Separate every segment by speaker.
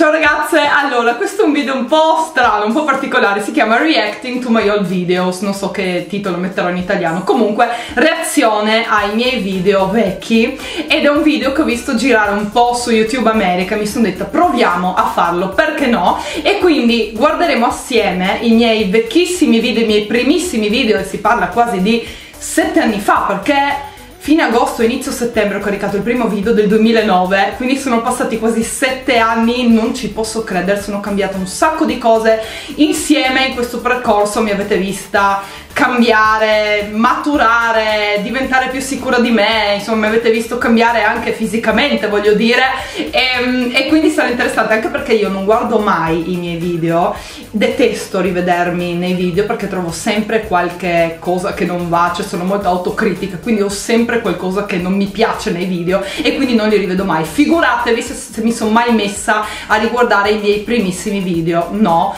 Speaker 1: Ciao ragazze, allora questo è un video un po' strano, un po' particolare, si chiama Reacting to my old videos, non so che titolo metterò in italiano, comunque reazione ai miei video vecchi ed è un video che ho visto girare un po' su YouTube America, mi sono detta proviamo a farlo, perché no? E quindi guarderemo assieme i miei vecchissimi video, i miei primissimi video e si parla quasi di sette anni fa perché Fine agosto, inizio settembre ho caricato il primo video del 2009, quindi sono passati quasi sette anni, non ci posso credere, sono cambiate un sacco di cose. Insieme in questo percorso, mi avete vista cambiare, maturare, diventare più sicura di me, insomma mi avete visto cambiare anche fisicamente voglio dire. E, ehm, e, quindi sarà interessante anche perché io non guardo mai i miei video, detesto rivedermi nei video perché trovo sempre qualche cosa che non va, cioè sono molto autocritica, quindi ho sempre qualcosa che non mi piace nei video e quindi non li rivedo mai, figuratevi se, se mi sono mai messa a riguardare i miei primissimi video, no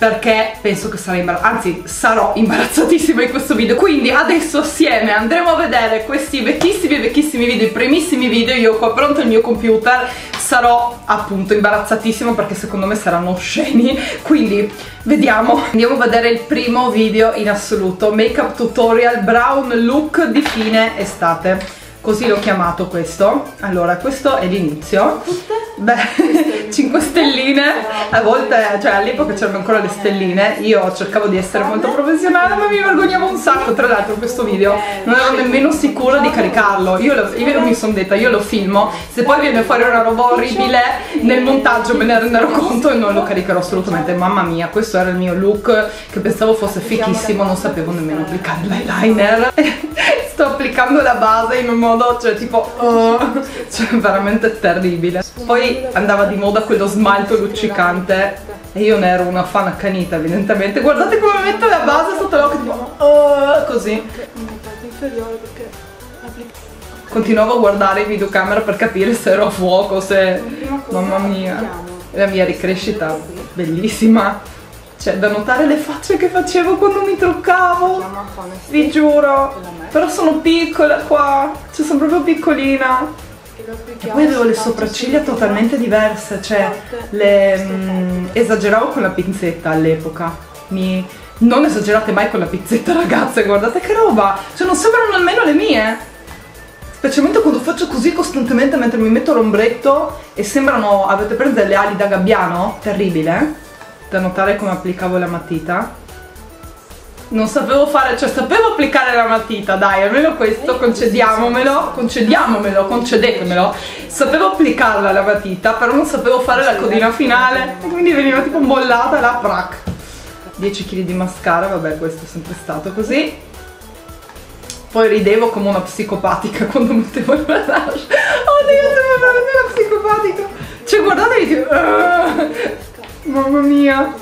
Speaker 1: perché penso che sarò imbarazzata, anzi sarò imbarazzatissima in questo video. Quindi adesso assieme andremo a vedere questi vecchissimi vecchissimi video, i primissimi video io ho qua pronto il mio computer sarò appunto imbarazzatissima perché secondo me saranno osceni quindi vediamo. Andiamo a vedere il primo video in assoluto. Make up tutorial brown look di fine estate. Così l'ho chiamato questo. Allora questo è l'inizio. Beh 5 stelline. A volte cioè all'epoca c'erano ancora le stelline. Io cercavo di essere molto professionale ma mi vergognavo un sacco tra l'altro questo video non ero nemmeno sicura di caricarlo. Io, lo, io mi sono detta io lo filmo se poi viene fuori una roba orribile nel montaggio me ne renderò conto e non lo caricherò assolutamente. Mamma mia questo era il mio look che pensavo fosse fichissimo non sapevo nemmeno applicare l'eyeliner. Sto applicando la base in un modo cioè tipo uh, cioè veramente terribile. Poi andava di moda quello smalto luccicante e io ne ero una fan accanita evidentemente guardate come metto la base sotto l'occhio tipo uh, così continuavo a guardare i videocamera per capire se ero a fuoco se mamma mia la mia ricrescita bellissima cioè, da notare le facce che facevo quando mi truccavo. Vi giuro. Però sono piccola qua. Cioè, sono proprio piccolina. E poi avevo le sopracciglia totalmente diverse. Cioè, le, mh, mm, esageravo con la pinzetta all'epoca. Mi... Non esagerate mai con la pinzetta, ragazze. Guardate che roba. Cioè, non sembrano nemmeno le mie. Specialmente quando faccio così costantemente mentre mi metto l'ombretto e sembrano, avete preso delle ali da gabbiano? Terribile, eh? da notare come applicavo la matita non sapevo fare, cioè sapevo applicare la matita, dai, almeno questo, concediamomelo, concediamomelo, concedetemelo. Sapevo applicarla la matita, però non sapevo fare la codina finale, e quindi veniva tipo bollata la prac. 10 kg di mascara, vabbè, questo è sempre stato così. Poi ridevo come una psicopatica quando mettevo il blush. Oddio, sembra veramente una psicopatica. Cioè, guardatevi che... Uh, Mamma mia.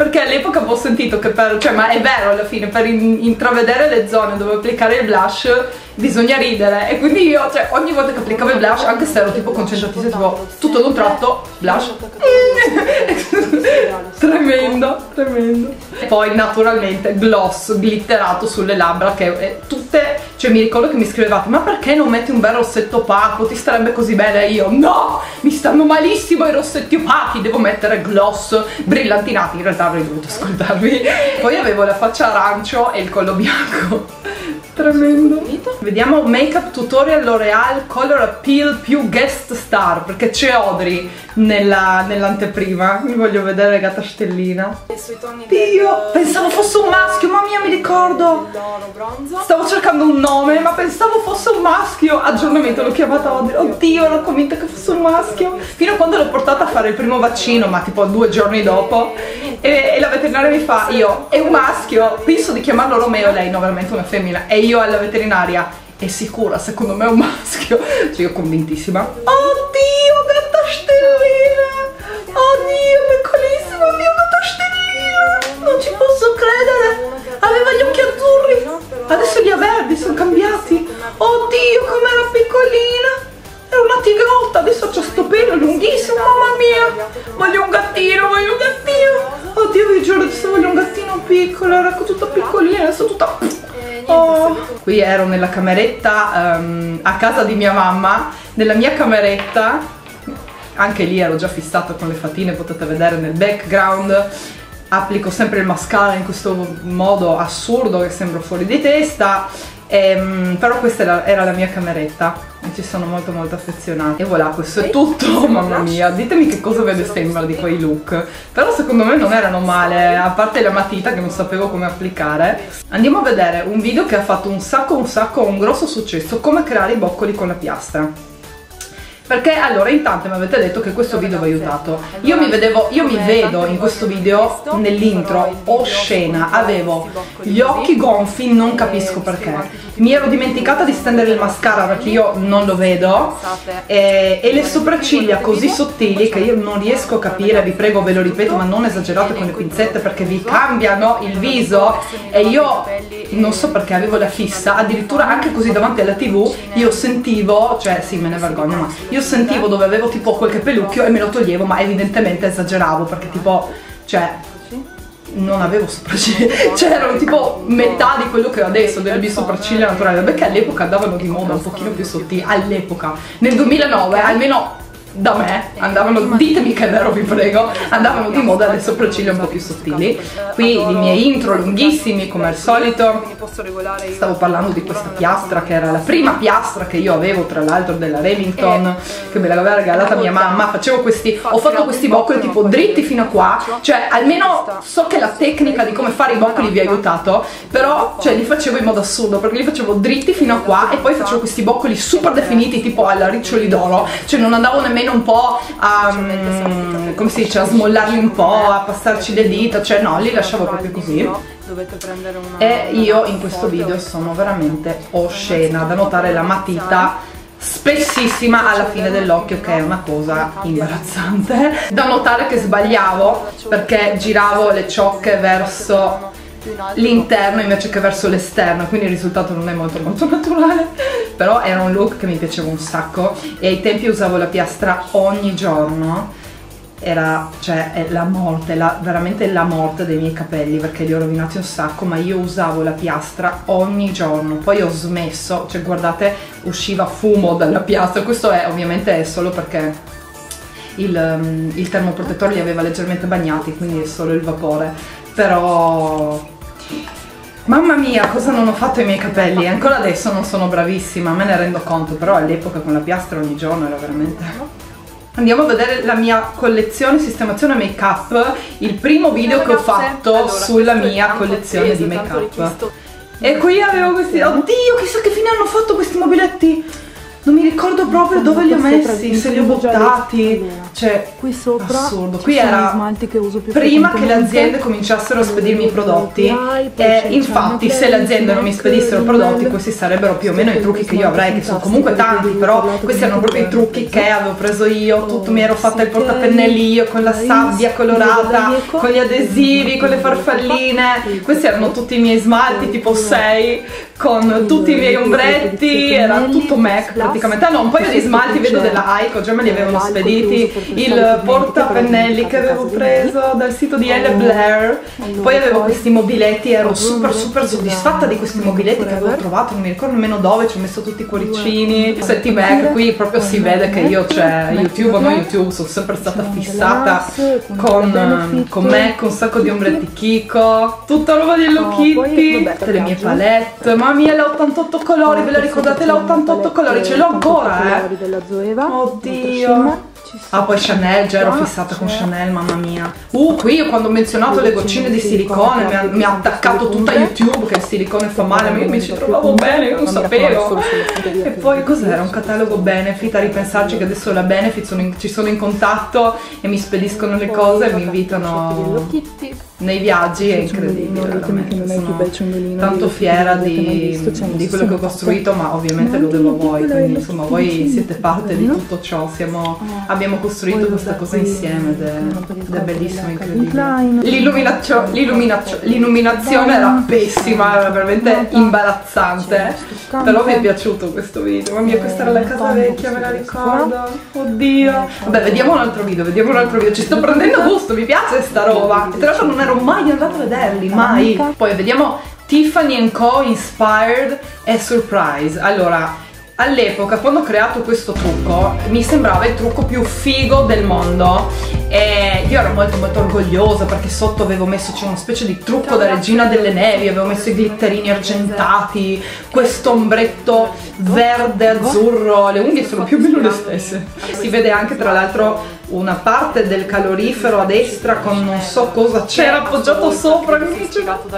Speaker 1: Perché all'epoca ho sentito che per, cioè ma è vero alla fine, per in, intravedere le zone dove applicare il blush bisogna ridere e quindi io, cioè ogni volta che applicavo il blush, anche se ero tipo concentratissima, tipo tutto ad un tratto, blush, tremendo, tremendo. E poi naturalmente gloss glitterato sulle labbra che è tutte cioè mi ricordo che mi scrivevate ma perché non metti un bel rossetto opaco? Ti starebbe così bene? Io no mi stanno malissimo i rossetti opachi devo mettere gloss brillantinati. In realtà avrei dovuto ascoltarvi. Poi avevo la faccia arancio e il collo bianco tremendo. Vediamo make up tutorial L'Oreal Color Appeal più guest star perché c'è Audrey nell'anteprima. Mi voglio vedere gata stellina. Dio pensavo fosse un maschio mamma mia mi ricordo. stavo cercando un nome ma pensavo fosse un maschio. Aggiornamento l'ho chiamata Audrey. Oddio ero convinta che fosse un maschio. Fino a quando l'ho portata a fare il primo vaccino ma tipo due giorni dopo e, e la veterinaria mi fa io è un maschio? Penso di chiamarlo Romeo lei no veramente una femmina. E io alla veterinaria. È sicura secondo me è un maschio. Cioè io convintissima. Oddio gatta stellina! Oddio piccolissimo mio gatta stellina! Non ci posso credere. Aveva gli occhi azzurri. Adesso li ha verdi sono cambiati. Oddio com'era piccolina! Era una tigrotta, adesso c'ha sto pelo lunghissimo, mamma mia! Voglio un gattino, voglio un gattino! Oddio, vi giuro, adesso voglio un gattino piccolo, era tutta piccolina, adesso tutta... Oh. Qui ero nella cameretta um, a casa di mia mamma, nella mia cameretta anche lì ero già fissata con le fatine, potete vedere nel background. Applico sempre il mascara in questo modo assurdo che sembra fuori di testa Ehm, però questa era, era, la mia cameretta ci sono molto molto affezionata. E voilà, questo è tutto, mamma mia. Ditemi che cosa ve ne sembra di quei look. Però secondo me non erano male, a parte la matita che non sapevo come applicare. Andiamo a vedere un video che ha fatto un sacco un sacco un grosso successo, come creare i boccoli con la piastra perché allora intanto mi avete detto che questo video vi ha aiutato. Io mi vedevo io mi vedo in questo video nell'intro. oscena avevo gli occhi gonfi non capisco perché. mi ero dimenticata di stendere il mascara perché io non lo vedo. e, e le sopracciglia così sottili che io non riesco a capire vi prego ve lo ripeto ma non esagerate con le pinzette perché vi cambiano il viso. e io non so perché avevo la fissa. addirittura anche così davanti alla tv io sentivo cioè sì me ne vergogno ma io io sentivo dove avevo tipo qualche pelucchio e me lo toglievo ma evidentemente esageravo perché tipo cioè non avevo sopracciglia cioè erano tipo metà di quello che ho adesso delle sopracciglia naturali. Perché all'epoca andavano di moda un pochino più sottili. All'epoca. Nel 2009 almeno da me. Andavano, ditemi che è vero vi prego, andavano di moda le sopracciglia un po' più sottili. Qui i miei intro lunghissimi come al solito. Stavo parlando di questa piastra che era la prima piastra che io avevo tra l'altro della Remington che me l'aveva regalata mia mamma. Facevo questi, ho fatto questi boccoli tipo dritti fino a qua, cioè almeno so che la tecnica di come fare i boccoli vi ha aiutato, però cioè li facevo in modo assurdo perché li facevo dritti fino a qua e poi facevo questi boccoli super definiti tipo alla riccioli d'oro, cioè non andavo nemmeno nemmeno un po' a, um, come si dice, a smollarli un po', a passarci le dita, cioè no, li lasciavo proprio così. E io in questo video sono veramente oscena, da notare la matita spessissima alla fine dell'occhio che è una cosa imbarazzante. Da notare che sbagliavo perché giravo le ciocche verso l'interno invece che verso l'esterno quindi il risultato non è molto molto naturale. Però era un look che mi piaceva un sacco. E ai tempi usavo la piastra ogni giorno. Era cioè la morte, la, veramente la morte dei miei capelli perché li ho rovinati un sacco ma io usavo la piastra ogni giorno. Poi ho smesso, cioè guardate usciva fumo dalla piastra. Questo è ovviamente è solo perché il, um, il termoprotettore li aveva leggermente bagnati quindi è solo il vapore. Però Mamma mia, cosa non ho fatto ai miei capelli? Ancora adesso non sono bravissima, me ne rendo conto, però all'epoca con la piastra ogni giorno era veramente... Andiamo a vedere la mia collezione sistemazione make up, il primo video che ho fatto allora, sulla mia collezione di make up. E qui avevo questi... Oddio, chissà che fine hanno fatto questi mobiletti! Non mi ricordo proprio dove li ho messi, se li ho buttati. Cioè, qui sopra assurdo. Qui era prima che le aziende cominciassero a spedirmi i prodotti. E infatti, se le aziende non mi spedissero prodotti, questi sarebbero più o meno i trucchi che io avrei, che sono comunque tanti, però questi erano proprio i trucchi che avevo preso io. Tutto mi ero fatta il portapennelli io con la sabbia colorata, con gli adesivi, con le farfalline. Questi erano tutti i miei smalti, tipo 6, con tutti i miei ombretti, era tutto MAC praticamente. Ah no, un paio di smalti vedo della Aiko, già me li avevano spediti, il portapennelli che avevo preso dal sito di L. Blair, poi avevo questi mobiletti, ero super super soddisfatta di questi mobiletti che avevo trovato, non mi ricordo nemmeno dove, ci ho messo tutti i cuoricini, setti Mac, qui proprio si vede che io c'è YouTube o no YouTube, sono sempre stata fissata con, con Mac, un sacco di ombretti Kiko, tutta roba di Hello Kitty, tutte le mie palette, ma mamma mia la 88 colori, ve la ricordate la 88 colori? Ce l'ho ancora eh! della Zoeva, Oddio! Ah, poi Chanel, già ero fissata con Chanel, mamma mia. Uh, qui io quando ho menzionato le goccine di silicone mi ha, mi ha attaccato tutta YouTube che il silicone fa male, ma io mi ci trovavo bene, io non sapevo. E poi cos'era? Un catalogo Benefit, a ripensarci che adesso la Benefit sono in, ci sono in contatto e mi spediscono le cose e mi invitano nei viaggi è incredibile sono tanto fiera di, di quello che ho costruito ma ovviamente lo devo a voi quindi insomma voi siete parte di tutto ciò Siamo, abbiamo costruito questa cosa insieme ed è, bellissimo incredibile. l'illuminazione era pessima era veramente imbarazzante. Però mi è piaciuto questo video? Mamma mia questa era la casa vecchia me la ricordo. Oddio. Vabbè vediamo un altro video vediamo un altro video. Ci sto prendendo gusto mi piace sta roba. e tra l'altro non ero mai andata a vederli mai. Poi vediamo Tiffany Co Inspired e Surprise. Allora all'epoca quando ho creato questo trucco mi sembrava il trucco più figo del mondo. E io ero molto molto orgogliosa perché sotto avevo messo c'è una specie di trucco da regina delle nevi avevo messo i glitterini argentati questo ombretto verde azzurro le unghie sono più o meno le stesse. si vede anche tra l'altro una parte del calorifero a destra con non so cosa c'era appoggiato sopra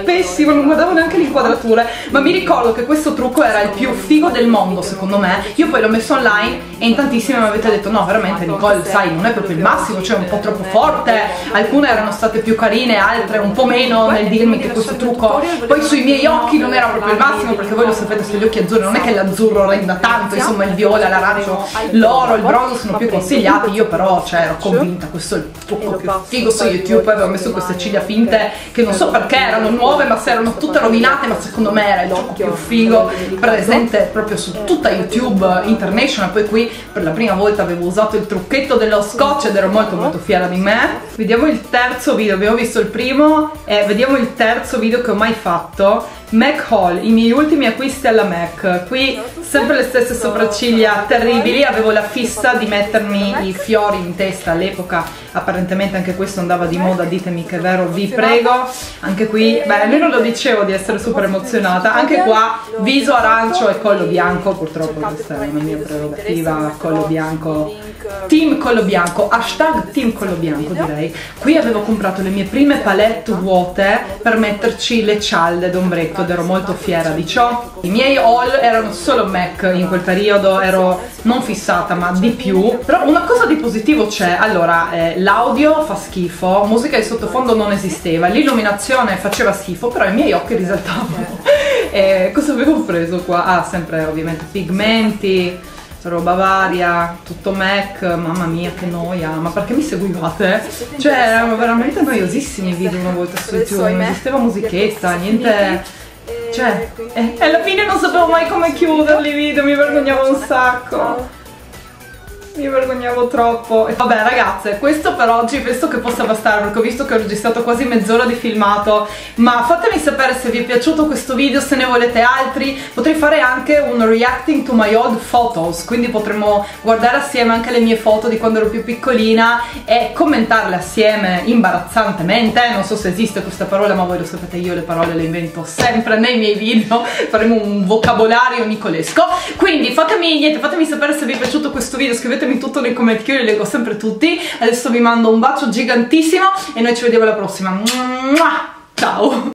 Speaker 1: pessimo, non guardavo neanche l'inquadratura ma mi ricordo che questo trucco era il più figo del mondo secondo me. Io poi l'ho messo online e in tantissime mi avete detto no veramente Nicole sai non è proprio il massimo cioè un po' troppo forte. Alcune erano state più carine altre un po' meno nel dirmi che questo trucco poi sui miei occhi non era proprio il massimo perché voi lo sapete sugli occhi azzurri non è che l'azzurro renda tanto insomma il viola, l'arancio, l'oro, il bronzo sono più consigliati io però cioè ero convinta questo è il trucco più figo su YouTube avevo messo queste ciglia finte che non so perché erano nuove ma si erano tutte rovinate ma secondo me era il trucco più figo presente proprio su tutta YouTube International. Poi qui per la prima volta avevo usato il trucchetto dello scotch ed ero molto molto fiera di me. Vediamo il terzo video abbiamo visto il primo e vediamo il terzo video che ho mai fatto Mac Haul, i miei ultimi acquisti alla Mac. Qui sempre le stesse sopracciglia terribili. Avevo la fissa di mettermi i fiori in testa all'epoca. Apparentemente anche questo andava di moda ditemi che è vero vi prego. Anche qui beh almeno lo dicevo di essere super emozionata. Anche qua viso arancio e collo bianco. Purtroppo questa è una mia prerogativa collo bianco team collo bianco hashtag team collo bianco direi. Qui avevo comprato le mie prime palette vuote per metterci le cialde d'ombretto ed ero molto fiera di ciò. I miei haul erano solo Mac in quel periodo ero non fissata ma di più. Però una cosa di positivo c'è allora eh, l'audio fa schifo musica di sottofondo non esisteva l'illuminazione faceva schifo però i miei occhi risaltavano. E cosa avevo preso qua? ah sempre ovviamente pigmenti roba varia, tutto Mac, mamma mia che noia, ma perché mi seguivate? Cioè erano veramente noiosissimi i video una volta su YouTube, non esisteva musichetta, niente... Cioè, e alla fine non sapevo mai come chiuderli i video, mi vergognavo un sacco mi vergognavo troppo. Vabbè ragazze questo per oggi penso che possa bastare perché ho visto che ho registrato quasi mezz'ora di filmato ma fatemi sapere se vi è piaciuto questo video se ne volete altri. Potrei fare anche un reacting to my old photos quindi potremmo guardare assieme anche le mie foto di quando ero più piccolina e commentarle assieme imbarazzantemente. Non so se esiste questa parola ma voi lo sapete io le parole le invento sempre nei miei video. Faremo un vocabolario nicolesco. Quindi fatemi niente fatemi sapere se vi è piaciuto questo video scrivete scrivetemi tutto nei commenti che io li leggo sempre tutti. Adesso vi mando un bacio gigantissimo e noi ci vediamo alla prossima. Ciao